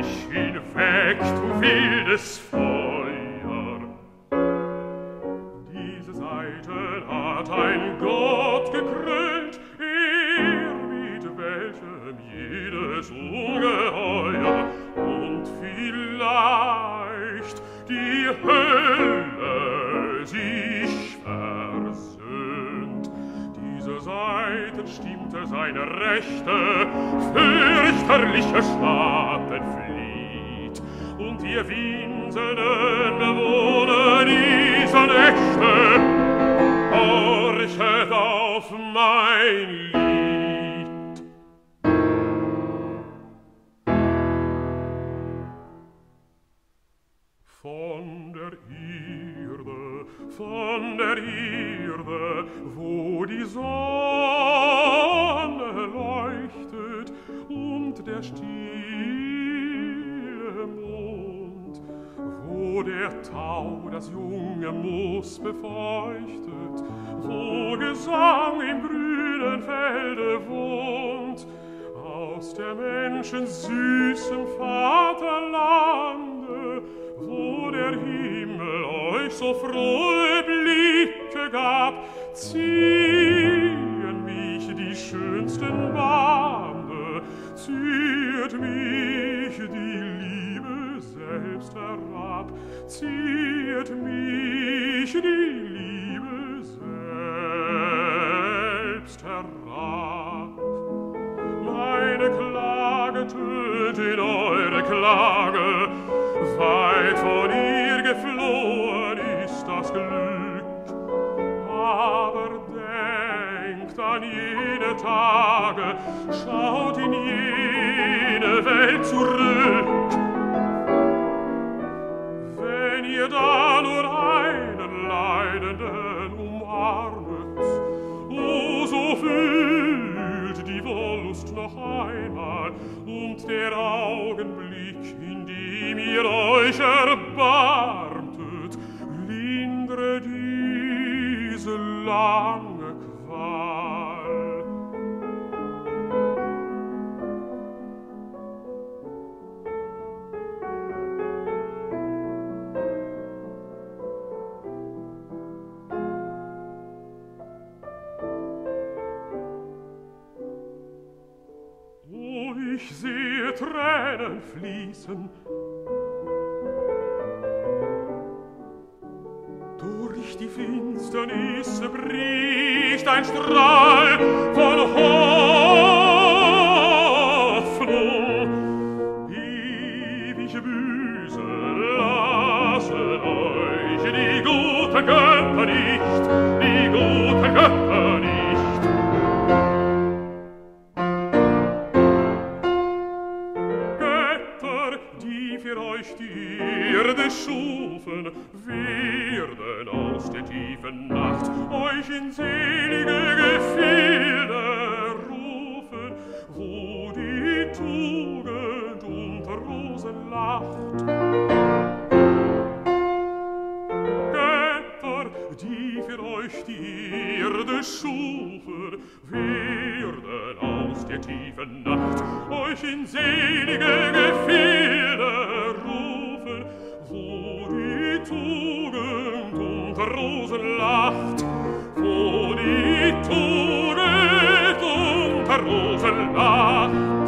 dich hinweg, du wildes Feuer. Diese Seite hat ein Gott gekrönt, er mit welchem jedes Ungeheuer und vielleicht die Hölle sich versöhnt. Diese seite stimmte seine Rechte, fürchterliche Schatten und ihr Winsenen bewohnen diesen Nächte, horchet auf mein Lied. Von der Erde, von der Erde, wo die Sonne leuchtet und der Stier wo der Tau das junge Moos befeuchtet, wo Gesang im grünen Felde wohnt, aus der Menschen süßem Vaterlande, wo der Himmel euch so frohe Blicke gab, zieht herab, ziehet mich die Liebe selbst herab. Meine Klage tönt in eure Klage, weit von ihr geflohen ist das Glück. Aber denkt an jene Tage, schaut in jene Welt zurück, der Augenblick, in dem ihr euch erbarmtet, lindre diese lange Qual. Ich Tränen fließen. Durch die Finsternis bricht ein Strahl von Hoffnung. Ewig Büße lassen euch die guten Götter nicht, die guten Götter durch die Erde schufen, werden aus der tiefen Nacht euch in selige Gefilde rufen, wo die Tugend unter Rosen lacht. Götter, die für euch die Erde schufen, werden aus der tiefen Nacht euch in selige Gefilde lacht, wo die Tore Rosen lacht.